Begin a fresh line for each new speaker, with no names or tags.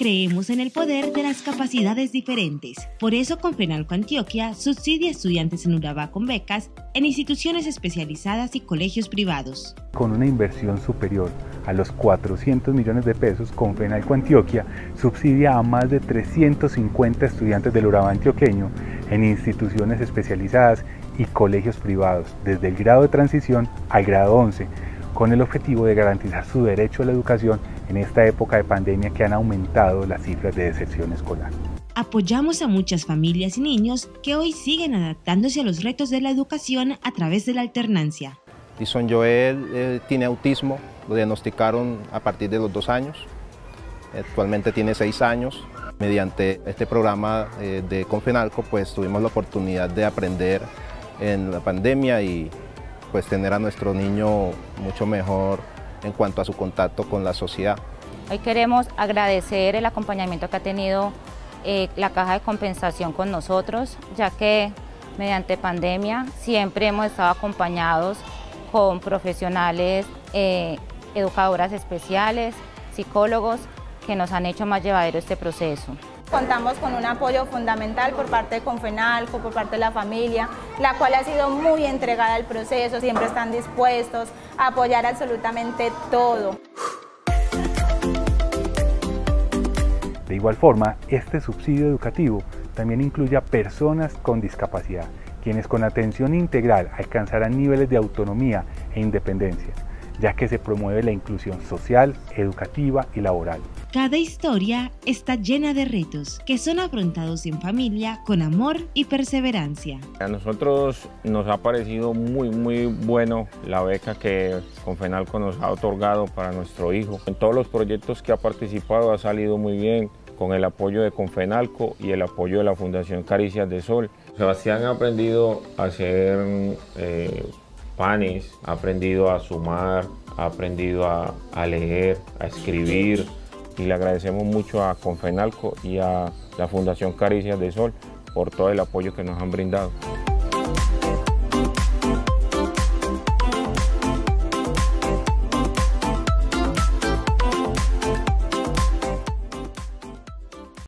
creemos en el poder de las capacidades diferentes. Por eso Confenalco Antioquia subsidia a estudiantes en Urabá con becas en instituciones especializadas y colegios privados.
Con una inversión superior a los 400 millones de pesos, Confenalco Antioquia subsidia a más de 350 estudiantes del Urabá antioqueño en instituciones especializadas y colegios privados, desde el grado de transición al grado 11, con el objetivo de garantizar su derecho a la educación en esta época de pandemia que han aumentado las cifras de deserción escolar.
Apoyamos a muchas familias y niños que hoy siguen adaptándose a los retos de la educación a través de la alternancia.
Dison Joel eh, tiene autismo, lo diagnosticaron a partir de los dos años, actualmente tiene seis años. Mediante este programa eh, de Confenalco pues tuvimos la oportunidad de aprender en la pandemia y pues tener a nuestro niño mucho mejor en cuanto a su contacto con la sociedad.
Hoy queremos agradecer el acompañamiento que ha tenido eh, la Caja de Compensación con nosotros, ya que mediante pandemia siempre hemos estado acompañados con profesionales, eh, educadoras especiales, psicólogos, que nos han hecho más llevadero este proceso.
Contamos con un apoyo fundamental por parte de Confenalco, por parte de la familia, la cual ha sido muy entregada al proceso, siempre están dispuestos a apoyar absolutamente todo.
De igual forma, este subsidio educativo también incluye a personas con discapacidad, quienes con atención integral alcanzarán niveles de autonomía e independencia, ya que se promueve la inclusión social, educativa y laboral.
Cada historia está llena de retos que son afrontados en familia con amor y perseverancia.
A nosotros nos ha parecido muy muy bueno la beca que Confenalco nos ha otorgado para nuestro hijo. En todos los proyectos que ha participado ha salido muy bien con el apoyo de Confenalco y el apoyo de la Fundación Caricias de Sol. Sebastián ha aprendido a hacer eh, panes, ha aprendido a sumar, ha aprendido a, a leer, a escribir, y le agradecemos mucho a Confenalco y a la Fundación Caricias de Sol por todo el apoyo que nos han brindado.